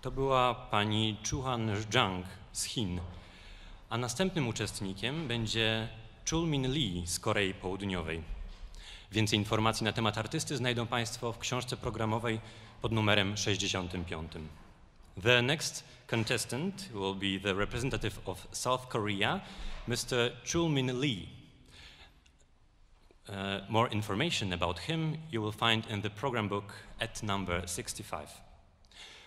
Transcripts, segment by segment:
To była pani Chuhan Zhang z Chin, a następnym uczestnikiem będzie Chulmin Lee z Korei Południowej. Więcej informacji na temat artysty znajdą Państwo w książce programowej pod numerem 65. The next contestant will be the representative of South Korea, Mr. Chulmin Lee. Uh, more information about him you will find in the program book at number 65.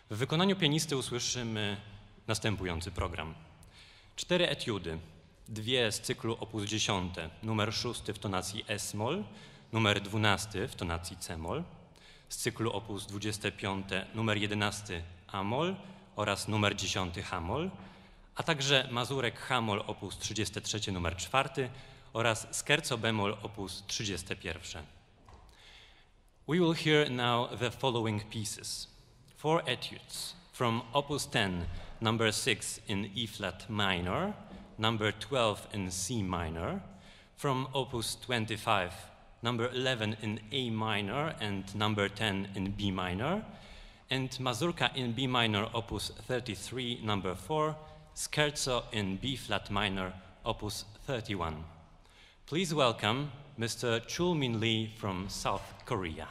W wykonaniu pianisty usłyszymy następujący program. Cztery etiudy, dwie z cyklu op. 10, numer 6 w tonacji S-moll, numer 12 w tonacji C-moll, z cyklu op. 25, numer 11 A-moll oraz numer 10 H-moll, a także mazurek H-moll op. 33 numer 4 oraz scherzo bemol op. 31. We will hear now the following pieces. Four etudes from opus 10, number 6 in E flat minor, number 12 in C minor, from opus 25, number 11 in A minor and number 10 in B minor, and mazurka in B minor opus 33, number 4, scherzo in B flat minor opus 31. Please welcome Mr. Chul Min Lee from South Korea.